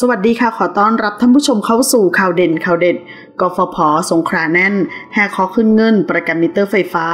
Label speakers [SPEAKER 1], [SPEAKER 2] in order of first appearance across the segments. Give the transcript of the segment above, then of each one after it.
[SPEAKER 1] สวัสดีค่ะ ขอต้อนรับท่านผู้ชมเข้าสู่ข่าวเด่นข่าวเด็ดกฟภ สงขลาแน่น แห่ขอคืนเงิน ประกันมิเตอร์ไฟฟ้า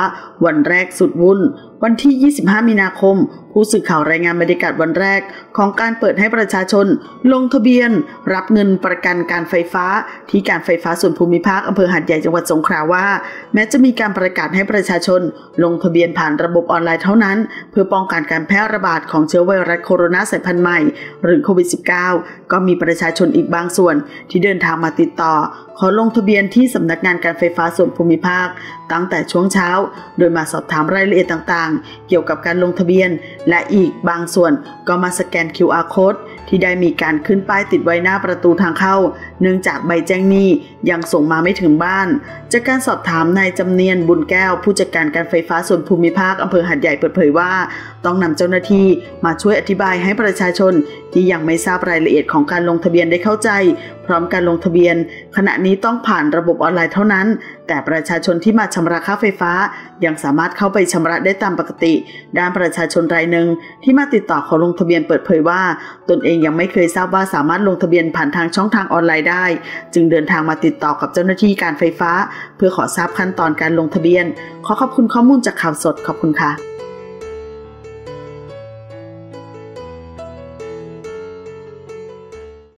[SPEAKER 1] วันแรกสุดวุ่น วันที่ 25 มีนาคม ผู้สื่อข่าวรายงานบรรยากาศวันแรก ของการเปิดให้ประชาชน ลงทะเบียน รับเงินประกันการไฟฟ้า ที่การไฟฟ้าส่วนภูมิภาคอำเภอหาดใหญ่จังหวัดสงขลาว่า แม้จะมีการประกาศให้ประชาชน ลงทะเบียนผ่านระบบออนไลน์เท่านั้น เพื่อป้องกันการแพร่ระบาดของเชื้อไวรัสโคโรนาสายพันธุ์ใหม่ หรือโควิด -19 ก็มีประชาชนอีกบางส่วนที่เดินทางมาติดต่อขอลงทะเบียนที่สำนักงานการไฟฟ้าส่วนภูมิภาค ตั้งแต่ช่วงเช้า โดยมาสอบถามรายละเอียดต่างๆ เกี่ยวกับการลงทะเบียน และอีกบางส่วนก็มาสแกน QR code ที่ได้มีการขึ้นป้ายติดไว้หน้าประตูทางเข้า เนื่องจากใบแจ้งหนี้ยังส่งมาไม่ถึงบ้าน จากการสอบถามนายจำเนียนบุญแก้ว ผู้จัดการการไฟฟ้าส่วนภูมิภาคอำเภอหัดใหญ่เปิดเผยว่า ต้องนำเจ้าหน้าที่มาช่วยอธิบายให้ประชาชน ที่ยังไม่ทราบรายละเอียดของการลงทะเบียนได้เข้าใจ พร้อมการลงทะเบียน ขณะนี้ต้องผ่านระบบออนไลน์เท่านั้น แต่ประชาชนที่มาชำระค่าไฟฟ้า ยังสามารถเข้าไปชำระได้ตามปกติ ด้านประชาชนรายหนึ่งที่มาติดต่อขอลงทะเบียนเปิดเผยว่า ตนเองยังไม่เคยทราบว่าสามารถลงทะเบียนผ่านทางช่องทางออนไลน์ได้ จึงเดินทางมาติดต่อกับเจ้าหน้าที่การไฟฟ้า เพื่อขอทราบขั้นตอนการลงทะเบียน ขอขอบคุณข้อมูลจากข่าวสดขอบคุณค่ะ